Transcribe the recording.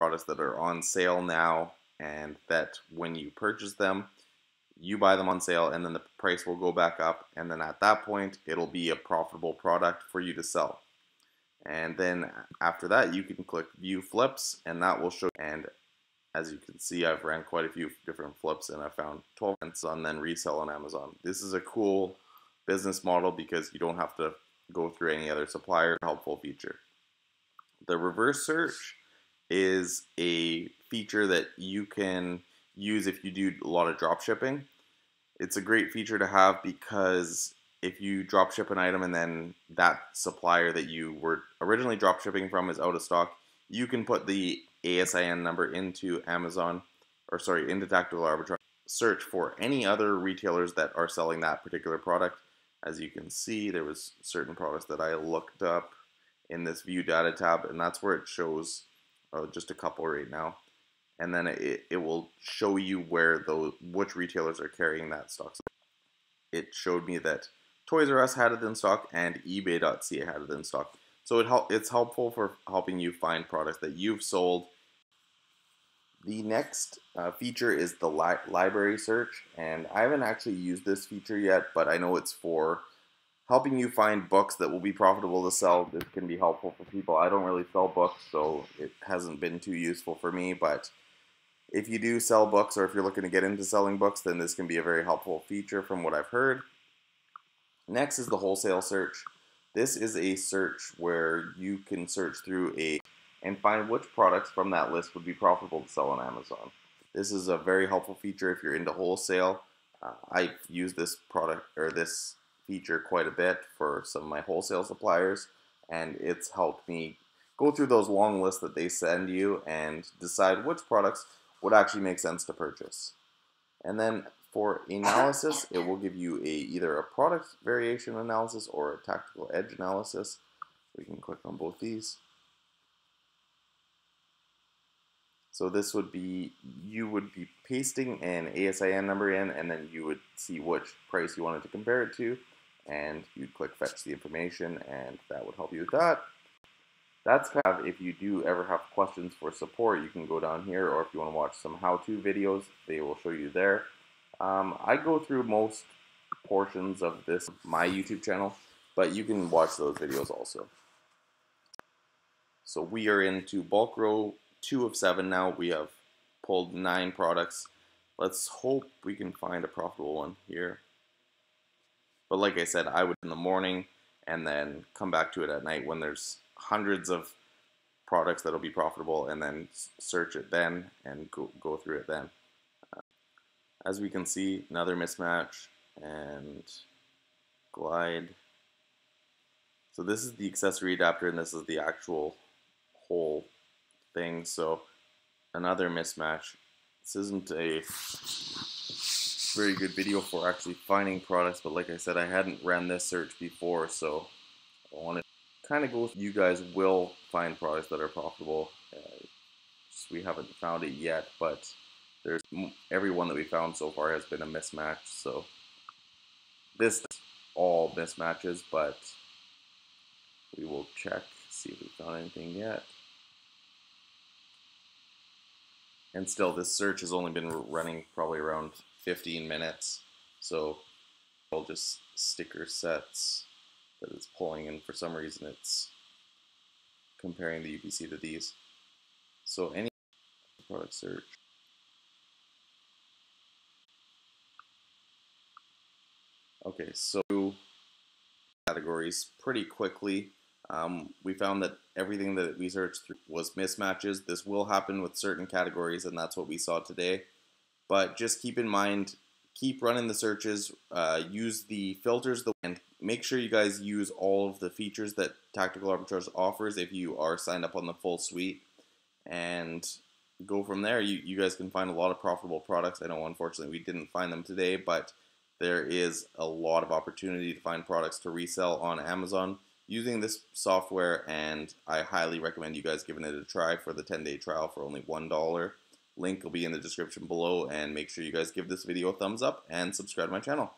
products that are on sale now and that when you purchase them, you buy them on sale and then the price will go back up and then at that point it'll be a profitable product for you to sell. And then after that you can click view flips and that will show and as you can see I've ran quite a few different flips and I found 12 cents on then resell on Amazon. This is a cool business model because you don't have to go through any other supplier helpful feature. The reverse search is a feature that you can use if you do a lot of drop shipping. It's a great feature to have because if you drop ship an item and then that supplier that you were originally drop shipping from is out of stock, you can put the ASIN number into Amazon or sorry, into Tactical Arbitrage. Search for any other retailers that are selling that particular product. As you can see, there was certain products that I looked up in this view data tab and that's where it shows uh, just a couple right now and then it, it will show you where those which retailers are carrying that stock. So it showed me that Toys R Us had it in stock and eBay.ca had it in stock. So it help, it's helpful for helping you find products that you've sold. The next uh, feature is the li library search, and I haven't actually used this feature yet, but I know it's for helping you find books that will be profitable to sell. This can be helpful for people. I don't really sell books, so it hasn't been too useful for me, but if you do sell books or if you're looking to get into selling books, then this can be a very helpful feature from what I've heard. Next is the wholesale search. This is a search where you can search through a and find which products from that list would be profitable to sell on Amazon. This is a very helpful feature if you're into wholesale. Uh, I've used this product or this feature quite a bit for some of my wholesale suppliers and it's helped me go through those long lists that they send you and decide which products would actually make sense to purchase. And then for analysis, it will give you a either a product variation analysis or a tactical edge analysis. We can click on both these. So this would be, you would be pasting an ASIN number in and then you would see which price you wanted to compare it to and you'd click fetch the information and that would help you with that. That's kind of, if you do ever have questions for support, you can go down here or if you want to watch some how-to videos, they will show you there. Um, I go through most portions of this, my YouTube channel, but you can watch those videos also. So we are into bulk row 2 of 7 now. We have pulled 9 products. Let's hope we can find a profitable one here. But like I said, I would in the morning and then come back to it at night when there's hundreds of products that'll be profitable and then search it then and go, go through it then. Uh, as we can see, another mismatch and glide. So this is the accessory adapter and this is the actual whole thing. So another mismatch. This isn't a very good video for actually finding products, but like I said, I hadn't ran this search before, so I wanted to kind of go, with you guys will find products that are profitable. Uh, we haven't found it yet, but there's every one that we found so far has been a mismatch, so this all mismatches, but we will check, see if we found anything yet. And still, this search has only been running probably around 15 minutes. So all just sticker sets that it's pulling and for some reason it's comparing the UPC to these. So any product search. Okay, so categories pretty quickly. Um, we found that everything that we searched through was mismatches. This will happen with certain categories, and that's what we saw today. But just keep in mind, keep running the searches, uh, use the filters, and make sure you guys use all of the features that Tactical Arbitrage offers if you are signed up on the full suite. And go from there. You, you guys can find a lot of profitable products. I know, unfortunately, we didn't find them today, but there is a lot of opportunity to find products to resell on Amazon using this software, and I highly recommend you guys giving it a try for the 10 day trial for only $1. Link will be in the description below and make sure you guys give this video a thumbs up and subscribe to my channel.